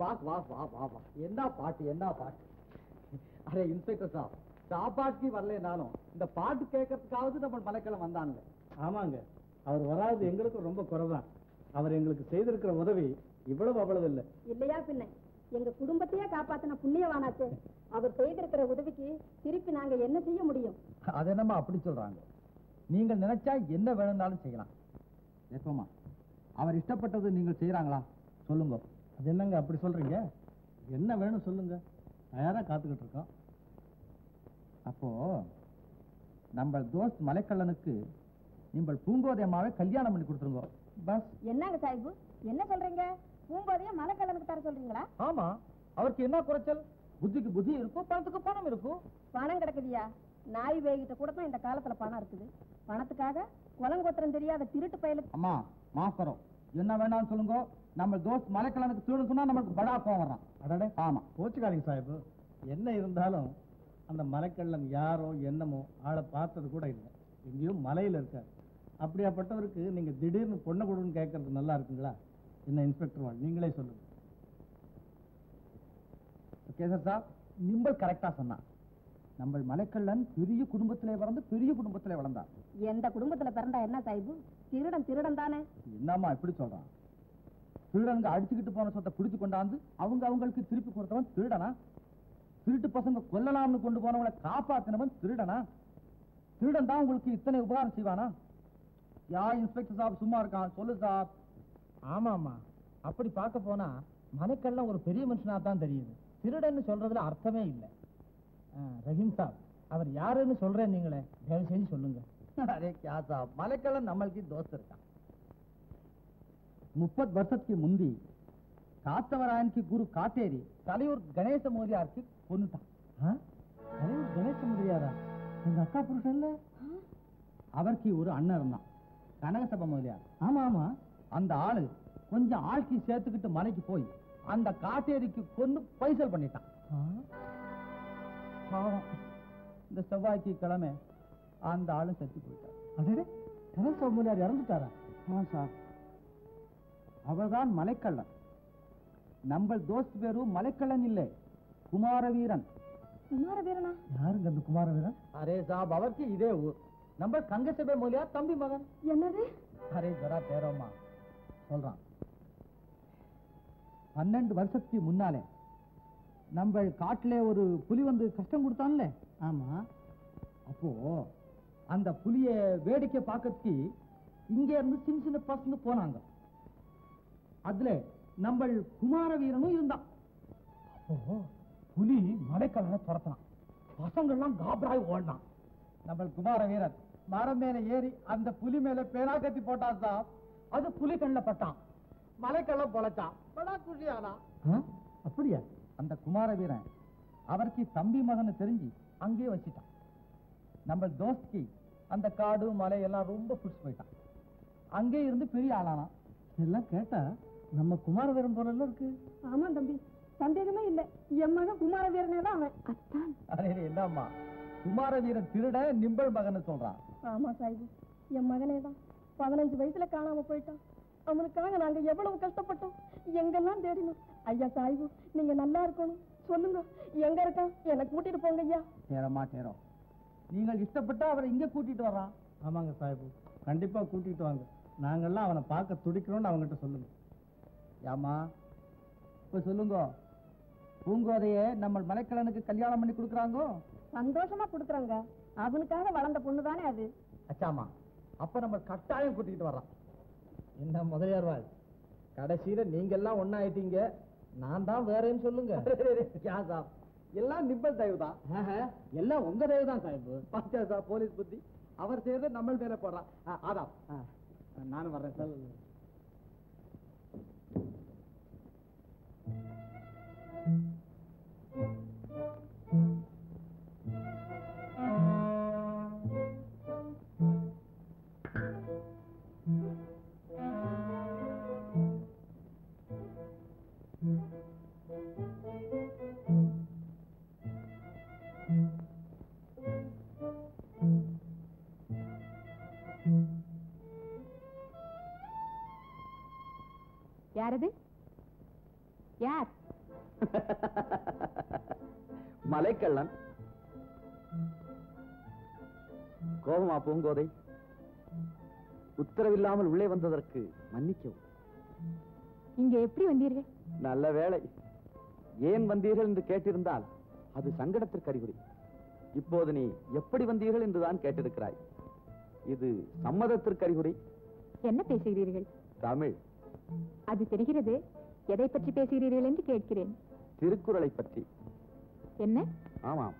Walk வா வா வா வா. என்ன பாட்டு என்ன பாட்டு? அரே இன்ஸ்பெக்டர் சாப் சாப்பாட்டுக்கு வரலனாலும் இந்த பாட்டு கேட்கறதுக்காவது நம்ம மலைக்கிழமை வந்தானுங்க ஆமாங்க. அவர் வராது எங்களுக்கும் ரொம்ப குறைதான். அவர் எங்களுக்கு செய்திருக்கிற உதவி இவ்வளவு அவ்வளவு இல்லை இல்லையா பின்ன? எங்க குடும்பத்தையே காப்பாத்தின புண்ணியவானாச்சே. அவர் செய்திருக்கிற உதவிக்கு திருப்பி நாங்க என்ன செய்ய முடியும்? அது என்னம்மா அப்படி சொல்றாங்க. நீங்கள் நினைச்சா என்ன வேணும்னாலும் செய்யலாம். எப்பமா அவர் இஷ்டப்பட்டது நீங்கள் செய்யறாங்களா சொல்லுங்க. அது என்னங்க அப்படி சொல்றீங்க? என்ன வேணும் சொல்லுங்க. தயாரா காத்துக்கிட்டு இருக்கோம். அப்போ நம்ம தோஸ்த் மலைக்கல்லனுக்கு நீங்கள் பூங்கோதை அம்மாவை கல்யாணம் பண்ணி கொடுத்துருங்க. பஸ். என்னங்க சாஹிபு? என்ன சொல்றீங்க? பூம்போதைய மலைக்கல்லனுக்கு தர சொல்றீங்களா? ஆமா. அவருக்கு என்ன குறைச்சல்? புத்திக்கு புத்தி இருக்கும் பணத்துக்கு பணம் இருக்கும். பணம் கிடக்குதியா? நாய் வேகிட்ட கூட தான் இந்த காலத்துல பணம் இருக்குது. பணத்துக்காக குலங்கோத்திரம் தெரியாத திருட்டு பயலுக்கு அம்மா மாஸ்டரும் என்ன வேணாம்னு சொல்லுங்க. நம்ம தோஸ்த் மலைக்கல்லனுக்கு திருடு சொன்னா நமக்கு படா கோவம் வர்றான். அடடே. ஆமா. போச்சுக்காதீங்க சாஹிபு என்ன இருந்தாலும் அந்த மலைக்கள்ளன் யாரோ என்னமோ ஆளை பார்த்தது கூட இல்லை. எங்கேயோ மலையில இருக்கார். அப்படியாப்பட்டவருக்கு நீங்க திடீர்னு பொண்ணை கொடுன்னு கேட்கறது நல்லா இருக்குங்களா? என்ன இன்ஸ்பெக்டர் வாழ் நீங்களே சொல்லுங்க. கேசர் சார் நிம்பல் கரெக்டா சொன்னா நம்ம மலைக்கல்லன் பெரிய குடும்பத்திலே பிறந்து பெரிய குடும்பத்திலே வளர்ந்தார் எந்த குடும்பத்துல பிறந்தா என்ன சாஹிபு? திருடன் திருடன் தானே. என்னம்மா இப்படி சொல்றான்? திருடனுங்க அடிச்சுக்கிட்டு போன சொத்தை பிடிச்சு கொண்டாந்து அவங்க அவங்களுக்கு திருப்பி கொடுத்தவன் திருடனா? திருட்டு பசங்க கொல்லலாம்னு கொண்டு போனவங்களை காப்பாத்தினவன் திருடனா? திருடன் தான் உங்களுக்கு இத்தனை உபகாரம் செய்வானா? யா இன்ஸ்பெக்டர் சாப் சும்மா இருக்கான். சொல்லு சாப். ஆமாமா அப்படி பார்க்க போனா மலைக்கெல்லாம் ஒரு பெரிய மனுஷனா தான் தெரியுது. திருடன்னு சொல்றதுல அர்த்தமே இல்லை. ரஹீம் சாப் அவர் யாருன்னு சொல்றேன் நீங்களே. தயவு செஞ்சு சொல்லுங்க. அரே கியா சாப். மலைக்கல்லன் நம்மளுக்கு தோஸ்த் இருக்கான் முப்பது வருஷத்துக்கு முந்தி காத்தவராயனுக்கு குரு காட்டேரி தலையூர் கணேச மோதியாருக்கு கொண்டுட்டான் தலைவர் கணேச முதலியாரா எங்க அக்கா புருஷன்ல அவருக்கு ஒரு அண்ணன் இருந்தான் கனகசபை முதலியார் ஆமா ஆமா. அந்த ஆளு கொஞ்சம் ஆட்சி சேர்த்துக்கிட்டு மலைக்கு போய் அந்த காட்டேரிக்கு கொண்டு பைசல் பண்ணிட்டான். பாவம். இந்த செவ்வாய்க்கு கிழமை அந்த ஆளு செத்து போயிட்டார் அடடே கணேச முதலியார் இறந்துட்டாரா? ஆமா சார். அவர்தான் மலைக்கள்ளன். நம்ம தோஸ்த் பேரு மலைக்கள்ளன் இல்லை குமாரவீரன். குமார வீரனா யாருங்க அந்த குமாரவீரன்? அரே சாப் அவருக்கு இதே ஊர். நம்ம கங்கசபை மூலியார் தம்பி மகன். என்னது? அரே ஜரா தேரோமா சொல்றான். பன்னெண்டு வருஷத்துக்கு முன்னாலே நம்ம காட்டுல ஒரு புலி வந்து கஷ்டம் கொடுத்தான்ல. ஆமா. அப்போ அந்த புலிய வேடிக்கை பார்க்கறதுக்கு இங்க இருந்து சின்ன சின்ன பசங்க போனாங்க. அதுல நம்ம குமார வீரனும் இருந்தான். புலி மலைக்கலனை துரத்தினான். பசங்கள்லாம் காபராய் ஓடினான். நம்ம குமார வீரன் மரம் மேல ஏறி அந்த புலி மேல பேனா கத்தி போட்டான் சார். அது புலி கண்ணில் பட்டான். மலைக்கல்லம் பொழைச்சான் படா குஷியானா அப்படியா? அந்த குமார வீரன் அவருக்கு தம்பி மகன் தெரிஞ்சு அங்கேயே வச்சிட்டான். நம்ம தோஸ்திக்கு அந்த காடு மலை எல்லாம் ரொம்ப பிடிச்சு போயிட்டான். அங்கே இருந்து பெரிய ஆளானா இதெல்லாம் கேட்டா நம்ம குமாரவீரன் போல இருக்கு. ஆமா தம்பி சந்தேகமே இல்ல. என் மகன் குமார வீரனே தான் அவன். அத்தான் அரே என்னம்மா குமார வீரன் திருட நிம்பல் மகன்னு சொல்றான். ஆமா சாஹிபு என் மகனே தான். பதினஞ்சு வயசுல காணாம போயிட்டான். அவனுக்காக நாங்க எவ்வளவு கஷ்டப்பட்டோம். எங்கெல்லாம் தேடினோம். ஐயா சாஹிபு நீங்க நல்லா இருக்கணும். சொல்லுங்க எங்க இருக்கான்? என்னை கூட்டிட்டு போங்க ஐயா. சேரமா சேரம் நீங்கள் இஷ்டப்பட்டா அவரை இங்க கூட்டிட்டு வர்றான் ஆமாங்க சாஹிபு கண்டிப்பா கூட்டிட்டு வாங்க. நாங்கெல்லாம் அவனை பார்க்க துடிக்கிறோம்னு அவங்ககிட்ட சொல்லுங்க. ஏமா இப்ப சொல்லுங்க. பூங்கோதைய நம்ம மலைக்கலனுக்கு கல்யாணம் பண்ணி கொடுக்குறாங்க? சந்தோஷமா கொடுக்குறாங்க. அவனுக்காக வளர்ந்த பொண்ணு தானே அது. அச்சாமா அப்ப நம்ம கட்டாயம் கூட்டிட்டு வர்றான் என்ன முதலியார்வாள் கடைசியில நீங்க எல்லாம் ஒன்னாயிட்டீங்க நான் தான் வேறேன்னு சொல்லுங்க. எல்லாம் நிம்பல் தயவு தான். ஆஹா, எல்லாம் உங்க தயவு தான் சாஹிபு. பாத்தியா சார் போலீஸ் புத்தி. அவர் செய்யறத நம்ம மேல போடுறான் ஆ, நானும் வர்றேன் சார். யாரது? யார்? மலைக்கள்ளன். கோபமா பூங்கோதை. உத்தரவில்லாமல் உள்ளே வந்ததற்கு மன்னிக்கவும். இங்க எப்படி வந்தீர்கள்? நல்ல வேளை. ஏன் வந்தீர்கள் என்று கேட்டிருந்தால் அது சங்கடத்திற்கு அறிகுறி. இப்போது நீ எப்படி வந்தீர்கள் என்றுதான் கேட்டிருக்கிறாய். இது சம்மதத்திற்கு அறிகுறி. என்ன பேசுகிறீர்கள்? தமிழ். அது தெரிகிறது? எதை பற்றி பேசுகிறீர்கள் என்று கேட்கிறேன். திருக்குறளை பற்றி. என்ன? ஆமாம்.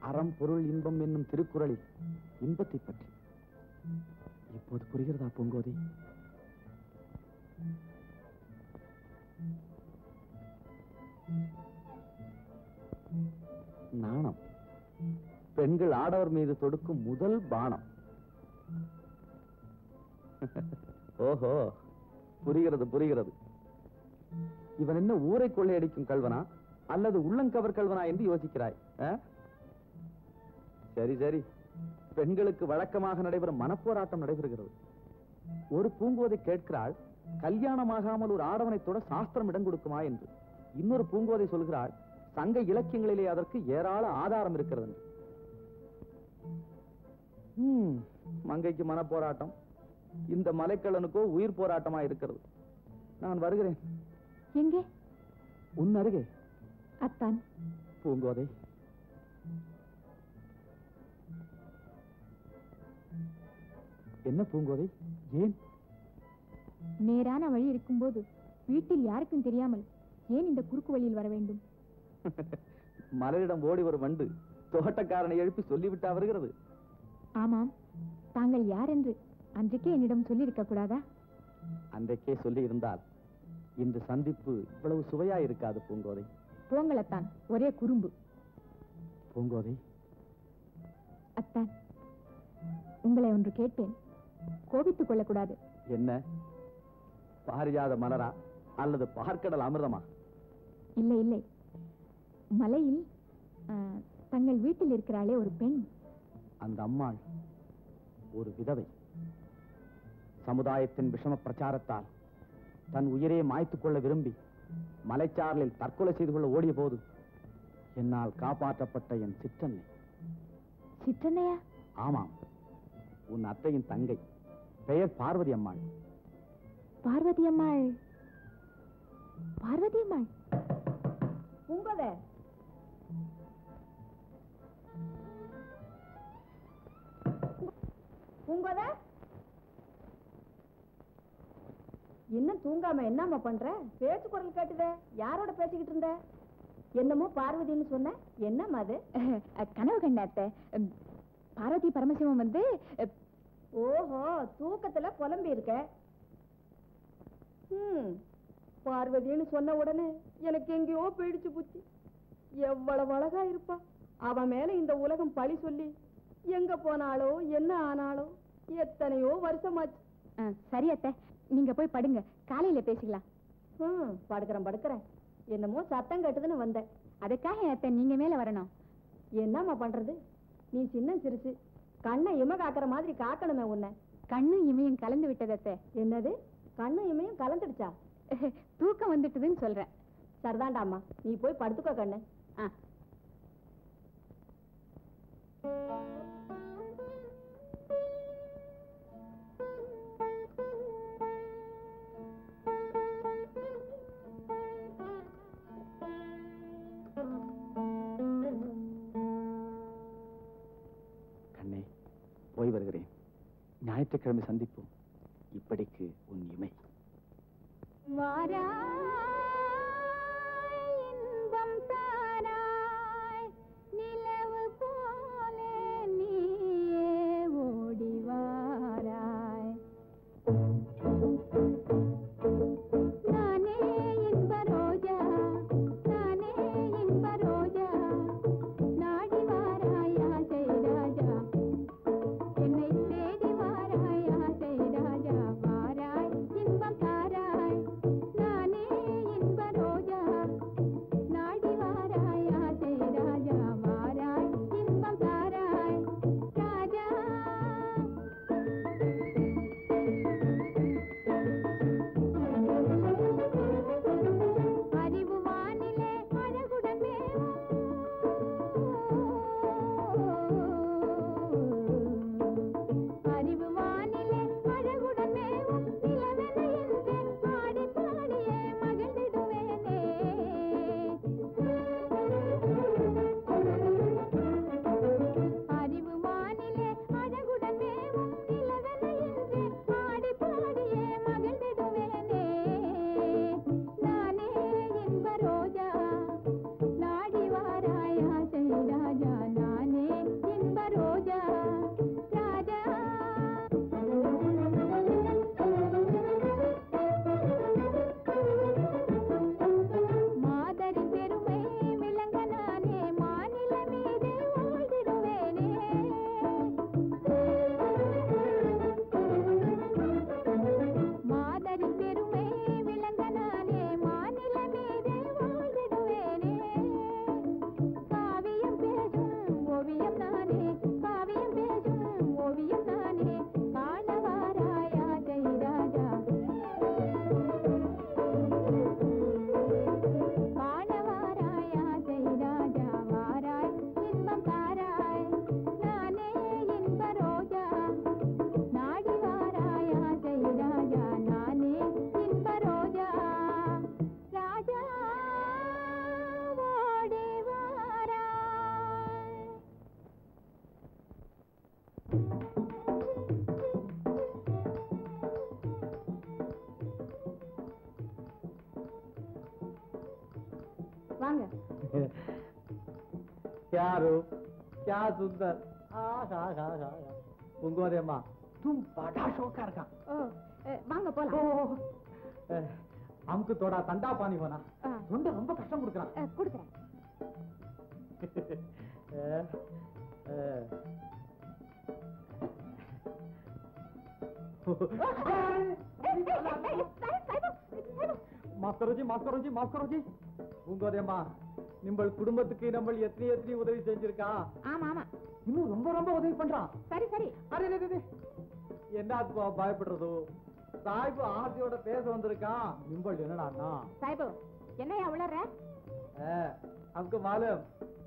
அறம் பொருள் இன்பம் என்னும் திருக்குறளில் இன்பத்தை பற்றி. இப்போது புரிகிறதா பூங்கோதை? நாணம். பெண்கள் ஆடவர் மீது தொடுக்கும் முதல் பானம். ஓஹோ. புரிகிறது புரிகிறது. இவன் என்ன ஊரை கொள்ளையடிக்கும் கல்வனா? அல்லது உள்ளங்கவர் கல்வனா என்று யோசிக்கிறாய் சரி சரி. பெண்களுக்கு வழக்கமாக நடைபெறும் மனப்போராட்டம் நடைபெறுகிறது. ஒரு பூங்கோதை கேட்கிறாள் கல்யாணமாகாமல் ஒரு ஆடவனை தொட சாஸ்திரம் இடம் கொடுக்குமா என்று. இன்னொரு பூங்கோதை சொல்கிறாள் சங்க இலக்கியங்களிலே அதற்கு ஏராள ஆதாரம் இருக்கிறது. மங்கைக்கு மனப்போராட்டம். இந்த மலைக்கள்ளனுக்கோ உயிர் போராட்டமா இருக்கிறது. நான் வருகிறேன். எங்கே? உன் அருகே. அத்தான். பூங்கோதை. என்ன பூங்கோதை? ஏன்? நேரான வழி இருக்கும்போது வீட்டில் யாருக்கும் தெரியாமல் ஏன் இந்த குறுக்கு வழியில் வர வேண்டும்? மலரிடம் ஓடி ஒரு வண்டு தோட்டக்காரனை எழுப்பி சொல்லிவிட்டா வருகிறது. ஆமாம் தாங்கள் யார் என்று அன்றைக்கே என்னிடம் சொல்லியிருக்க கூடாதா? அன்றைக்கே சொல்லி இருந்தால் இன்று சந்திப்பு இவ்வளவு சுவையா இருக்காது பூங்கோதை. போங்களத்தான் ஒரே குறும்பு. பூங்கோதை. அத்தான் உங்களை ஒன்று கேட்பேன். கோபித்துக் கொள்ளக்கூடாது. என்ன? பாரிஜாத மலரா? அல்லது பார்க்கடல் அமிர்தமா? இல்லை இல்லை. மலையில் தங்கள் வீட்டில் இருக்கிறாளே ஒரு பெண். அந்த அம்மாள் ஒரு விதவை. சமுதாயத்தின் விஷம பிரச்சாரத்தால் தன் உயிரை மாய்த்துக் கொள்ள விரும்பி மலைச்சாரலில் தற்கொலை செய்து கொள்ள ஓடிய போது என்னால் காப்பாற்றப்பட்ட என் சிற்றன்னை. சிற்றன்னையா? ஆமாம் உன் அத்தையின் தங்கை. பெயர் பார்வதி அம்மாள். பார்வதி அம்மாள். பார்வதி அம்மாள். பூங்கோத பூங்கோத இன்னும் தூங்காம என்னம்மா பண்ற? பேச்சு குரல் கேட்டுதே. யாரோட பேசிக்கிட்டு இருந்த? என்னமோ பார்வதின்னு சொன்ன. என்னம்மா அது? கனவு கண்ட அத்தை. உம், பார்வதி பரமசிவம் வந்து ஓஹோ தூக்கத்துல புலம்பி இருக்க. பார்வதின்னு சொன்ன உடனே எனக்கு எங்கேயோ போயிடுச்சு புத்தி. எவ்வளவு அழகா இருப்பா. அவ மேல இந்த உலகம் பழி சொல்லி எங்க போனாலோ என்ன ஆனாலோ எத்தனையோ வருஷமாச்சு. சரி அத்தை. நீங்க போய் படுங்க. காலையில பேசிக்கலாம். படுக்கிறேன் படுக்கிறேன். என்னமோ சத்தம் கேட்டதுன்னு வந்தேன். அதுக்காக அத்தை நீங்க மேல வரணும். என்னம்மா பண்றது? நீ சின்ன சிறுசு. கண்ணை இம காக்குற மாதிரி காக்கணுமே உன்னை. கண்ணும் இமையும் கலந்து விட்டது அத்தை. என்னது? கண்ணு இமையும் கலந்துடுச்சா? தூக்கம் வந்துட்டுதுன்னு சொல்றேன். சரிதாண்டாம்மா நீ போய் படுத்துக்கோ கண்ணு. ஆ. போய் வருகிறேன். ஞாயிற்றுக்கிழமை சந்திப்போம். இப்படிக்கு உன் இமை. மாறா வாங்க யாரு क्या सुंदर ஆஹா ஆஹா ஆஹா பூங்கோதை அம்மா तुम बड़ा शौका रखा ஓ அஹ், வாங்க போலாம் அமுக்கு தோடா தண்டா பானி போனா ஆ. தொண்டை ரொம்ப கஷ்டம் கொடுக்குறான் அஹ், கொடுக்குறேன் அஹ், அஹ். மாஃப் கரோஜி மாஃப் கரோஜி மாஃப் கரோஜி பூங்கோதை அம்மா நிம்பள் குடும்பத்துக்கு நம்ம எத்தனை எத்தனை உதவி செஞ்சிருக்கா? ஆமா ஆமா. இன்னும் ரொம்ப ரொம்ப உதவி பண்றான் சரி சரி. அரே. என்ன அதுப்பா பயப்படுறது? சாய்பு ஆசையோட பேச வந்திருக்கான் நிம்பள் என்னடான்னா? சாய்பு என்னையா உளற அதுக்கு மாலும்.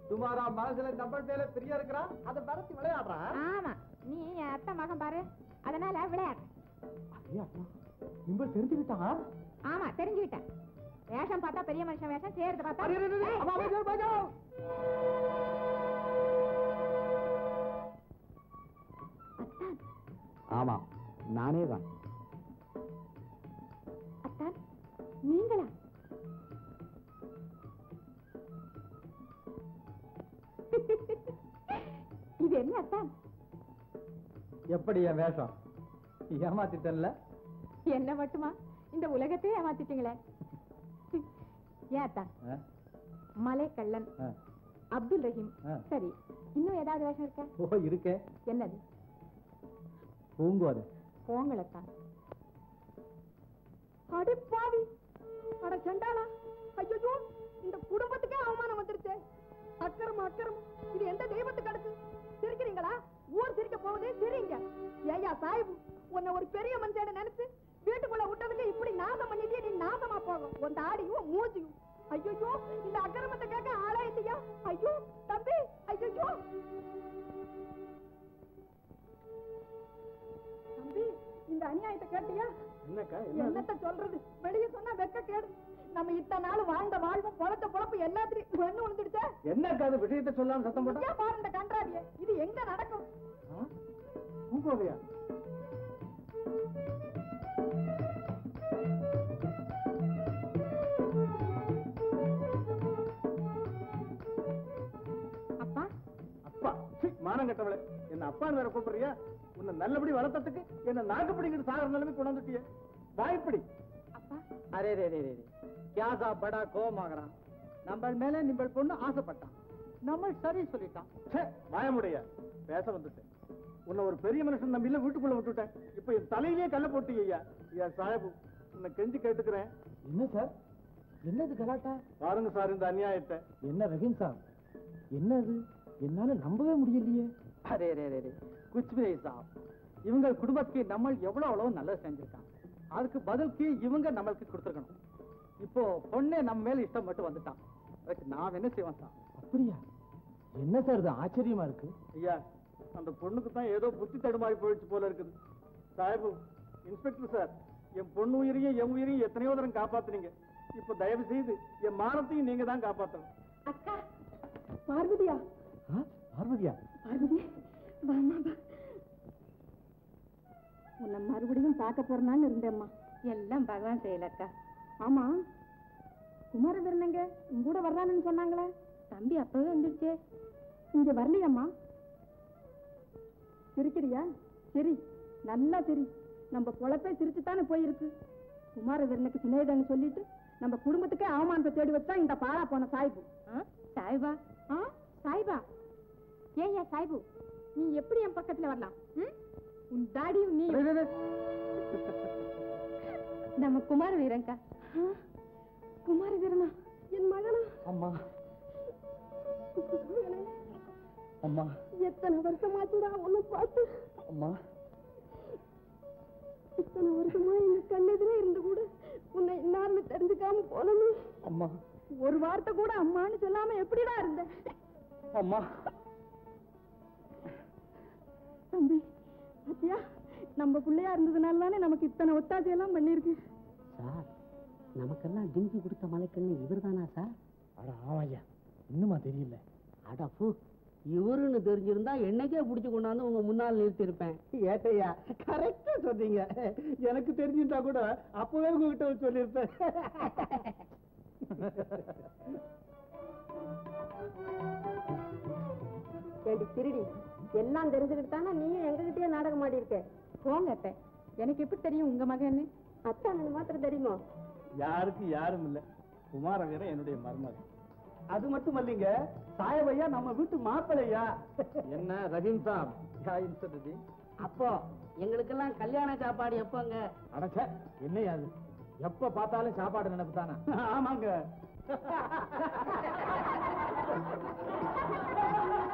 சுமாரா மனசுல நம்பள் மேல பிரியா இருக்கிறா? அதை மறத்தி விளையாடுறா? ஆமா. நீ அத்தை மகன் பாரு. அதனால விளையாடு நிம்பள் தெரிஞ்சுக்கிட்டான் ஆமா தெரிஞ்சுக்கிட்டேன். வேஷம் பார்த்தா பெரிய மனுஷன் வேஷம் சேர்த்து பார்த்தா ஆமா நானே தான். அத்தான் நீங்களா? இது என்ன அத்தான்? எப்படி என் வேஷம்? ஏமாத்திட்டேன்ல? என்ன மட்டுமா? இந்த உலகத்தையே ஏமாத்திட்டீங்களே. ஆ? மலை கள்ளன். அப்துல் ரஹீம். சரி இன்னும் ஏதாவது வேஷம் இருக்கா? ஓ இருக்கே. என்னது? பூங்கோதை. போங்களத்தான் அடி பாவி! அட செண்டாளா! ஐயோ இந்த குடும்பத்துக்கே அவமானம் வந்துருச்சே. அக்கறம் அக்கறம் இது எந்த தெய்வத்துக்கு அடுத்து? சிரிக்கிறீங்களா? ஊர் சிரிக்க போகுதே சிரிங்க. ஏயா சாஹிப் உன்னை ஒரு பெரிய மனுஷன் நினைச்சு வீட்டுக்குள்ள விட்டதுக்கு இப்படி நாசம் பண்ணிட்டே நீ நாசமா உன் தாடியும் மூஞ்சியும். ஐயோ இந்த அக்கிரமத்தை கேட்க ஆளா இல்லையா? ஐயோ தம்பி ஐயோ தம்பி இந்த அநியாயத்தை கேட்டியா? என்னக்கா என்னத்த சொல்றது? வெளிய சொன்னா வெக்க கேடு. நம்ம இத்தனை நாள் வாழ்ந்த வாழ்வும் பொழத்த பொழப்பு எல்லாத்திலையும் மண்ணு விழுந்துடுச்சே என்னக்கா அது விஷயத்தை சொல்லாம சத்தம் போட்டா? பாரு இந்த கன்றாவிய இது எங்க நடக்கும்? ஆ? மானம் கட்டவளே என்ன அப்பான்னு வேற கூப்பிடுறியா? உன்னை நல்லபடி வளர்த்ததுக்கு என்ன நாக்குப்படிங்கிட்டு சாகிற நிலைமை கொண்டாந்துட்டியே. வாய்ப்படி அப்பா. அரே ரே ரே ரே கியாசா படா கோமாகறான் நம்ம மேல நிம்பள் பொண்ணு ஆசைப்பட்டான். நம்ம சரி சொல்லிட்டான். வாயமுடைய பேச வந்துட்டேன். உன்னை ஒரு பெரிய மனுஷன் நம்பி இல்ல வீட்டுக்குள்ள விட்டுட்டேன். இப்ப என் தலையிலேயே கல்ல போட்டு ஐயா. ஐயா சாஹிப் உன்னை கெஞ்சி கேட்டுக்கிறேன். என்ன சார்? என்னது கலாட்டா? பாருங்க சார் இந்த அநியாயத்தை. என்ன ரஹீம் சார்? என்னது? என்னால நம்பவே முடியலையே. அரே அரே அரே குச் சாப் இவங்க குடும்பத்துக்கு நம்ம எவ்வளோ அவ்வளோ நல்லது செஞ்சிருக்காங்க. அதுக்கு பதிலுக்கு இவங்க நம்மளுக்கு கொடுத்துருக்கணும். இப்போ பொண்ணே நம்ம மேல இஷ்டம் மட்டும் வந்துட்டான். அதுக்கு நான் என்ன செய்வேன் சார் அப்படியா? என்ன சார் இது ஆச்சரியமா இருக்கு? ஐயா அந்த பொண்ணுக்கு தான் ஏதோ புத்தி தடுமாறி போயிடுச்சு போல இருக்குது. சாஹிபு இன்ஸ்பெக்டர் சார் என் பொண்ணு உயிரையும் என் உயிரையும் எத்தனையோ தரம் காப்பாத்துனீங்க. இப்போ தயவு செய்து என் மானத்தையும் நீங்க தான் காப்பாற்றணும் அக்கா பார்வதியா? பார்வதியா? பார்வதி உன்னை மறுபடியும் பார்க்க போறேன்னு இருந்தேம்மா. எல்லாம் பகவான் செய்யலக்கா ஆமா. குமாரதரனங்க உங்க கூட வர்றான்னு சொன்னாங்களே. தம்பி அப்பவே வந்துடுச்சே இங்க வரலையாம்மா? சிரிக்கிறியா? சரி. நல்லா சரி. நம்ம பொழப்பே சிரிச்சுத்தானே போயிருக்கு. குமாரவீரனுக்கு சிநேகிதன்னு சொல்லிட்டு நம்ம குடும்பத்துக்கே அவமானத்தை தேடி வச்சா இந்த பாழா போன சாய்பு. ஆ, சாய்பா. ஆ? சாய்பா. ஏன் சாய்பு? நீ எப்படி என் பக்கத்துல வரலாம்? உன் தாடியும் நீ நம்ம குமார வீரங்கா குமாரவீரனா என் மகனா? அம்மா. அம்மா. எத்தனை வருஷமாச்சுடா உன்னை பார்த்து. அம்மா. இத்தனை வருஷமா எங்க கண்ணெதிரே இருந்து கூட உன்னை இன்னார்னு தெரிஞ்சுக்காம போனமே. அம்மா. ஒரு வார்த்தை கூட அம்மான்னு சொல்லாம எப்படிடா இருந்த அம்மா. தம்பி பாத்தியா? நம்ம பிள்ளையா இருந்ததுனால தானே நமக்கு இத்தனை ஒத்தாசை எல்லாம் பண்ணிருக்கு சார் நமக்கெல்லாம் டிங்கி கொடுத்த மலைக்கண்ணு இவர்தானா சார்? அட ஆமாய்யா இன்னுமா தெரியல. அடப்பு இவருன்னு தெரிஞ்சிருந்தா என்னைக்கே பிடிச்சு கொண்டாந்து உங்க முன்னால் நிறுத்தியிருப்பேன். ஏட்டையா கரெக்டா சொன்னீங்க. எனக்கு தெரிஞ்சுட்டா கூட அப்பவே உங்ககிட்ட சொல்லியிருப்பேன். ஏண்டி திருடி. எல்லாம் தெரிஞ்சுக்கிட்டு தானே நீயும் எங்ககிட்டயே நாடகம் ஆடி இருக்க போங்க அத்தை. எனக்கு எப்படி தெரியும் உங்க மகன்னு? அத்தானு மாத்திரம் தெரியுமா? யாருக்கு யாரும் இல்ல. குமார வீரன் என்னுடைய மருமகன். அது மட்டும் இல்லைங்க சாயபையா நம்ம வீட்டு மாப்பிள்ளையா? என்ன ரஹீம் சாப்? இன்சர்ட் அப்போ எங்களுக்கெல்லாம் கல்யாண சாப்பாடு எப்போங்க? அடச்ச என்னையா அது? எப்ப பார்த்தாலும் சாப்பாடு நினைப்பு தானே ஆமாங்க.